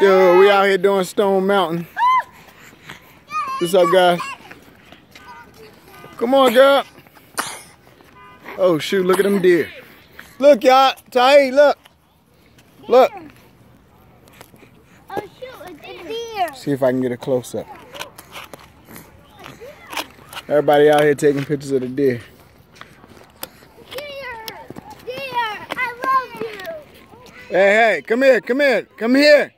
Dude, we out here doing Stone Mountain. What's up, guys? Come on, girl. Oh, shoot, look at them deer. Look, y'all. Tahi, look. Look. Oh, shoot, a deer. See if I can get a close up. Everybody out here taking pictures of the deer. Deer. Deer, I love you. Hey, hey, come here, come here, come here.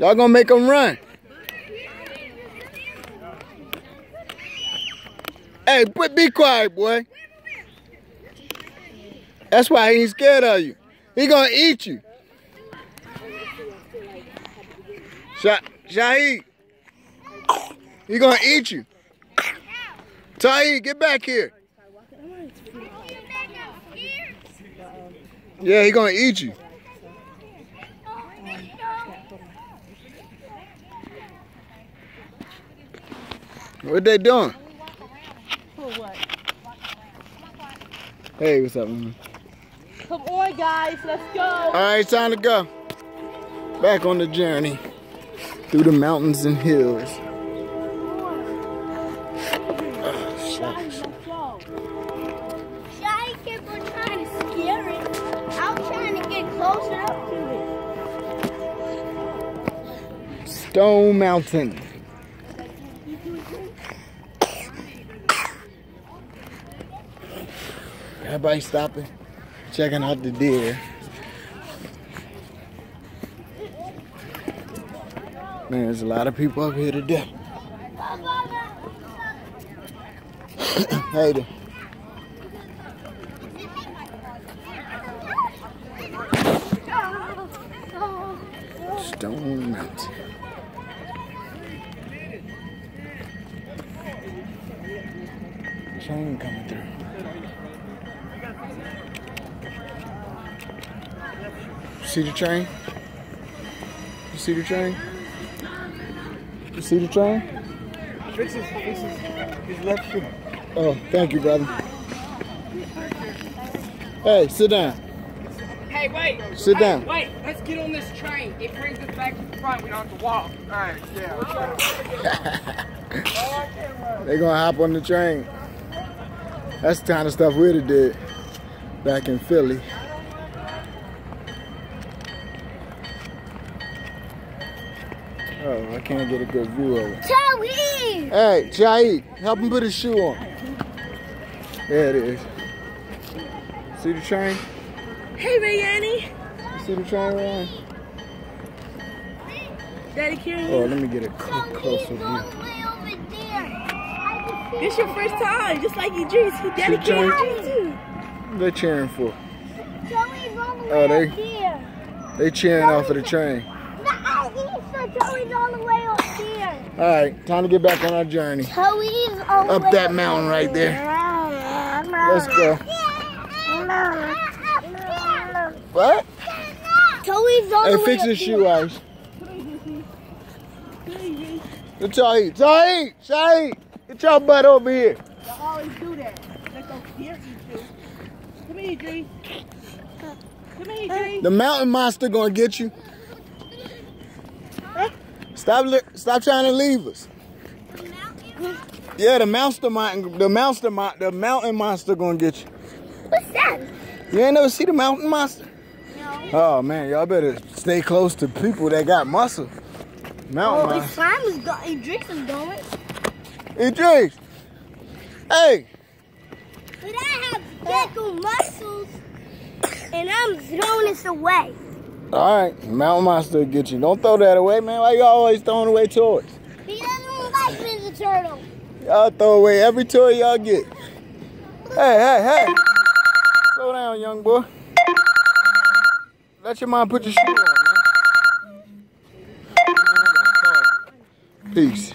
Y'all gonna make them run. Hey, but be quiet, boy. That's why he ain't scared of you. He gonna eat you. Sha. He gonna eat you. Tahi, get back here. Yeah, he gonna eat you. What they doing? What? Hey, what's up, man? Come on, guys, let's go. All right, time to go. Back on the journey through the mountains and hills. Oh, shucks. Let's Stone Mountain. Everybody stopping, checking out the deer. Man, there's a lot of people up here today. hey there. Stone Mountain. Train coming through. See the train? You see the train? You see the train? Fix his, fix his, his left shoe. Oh, thank you, brother. Hey, sit down. Hey, wait. Sit Hey, down. Wait, let's get on this train. It brings us back to the front. We don't have to walk. All right, yeah. They gonna hop on the train. That's the kind of stuff we'd have did back in Philly. Oh, I can't get a good view of it. Joey! Hey, Shahid, help him put his shoe on. There it is. See the train? Hey, Rayanne. You see the train Ryan? Daddy carrying Oh, let me get a cl- closer view. all the way over there. I can see This your first time, just like Idris. He Daddy See, carrying too. They're cheering for. Joey's all the oh, way Oh, they- up there. They cheering off of the train. No, he Joey's all the way up there. All right, time to get back on our journey. Joey's all Up way that mountain right there. Let's go. What? Joey's all Hey, the way fix up his there. shoe, Ice. Get Shahid. Shahid! Shahid! Get your butt over here. I always do that. Let those fear eat you. Come here, Idris. Come here, Idris. The mountain monster gonna get you. Stop! Stop trying to leave us. Yeah, the monster, the monster, the mountain monster gonna get you. What's that? You ain't never see the mountain monster? No. Oh man, y'all better stay close to people that got muscle. Mountain Oh, monster. his slime is go- Idris is going. Idris. Hey, But I have gecko muscles, and I'm throwing this away. all right, mountain monster will get you. Don't throw that away, man. Why you always throwing away toys? He doesn't like Ninja Turtle. Y'all throw away every toy y'all get. Hey, hey, hey. Slow down, young boy. Let your mom put your shoe on, man. Peace.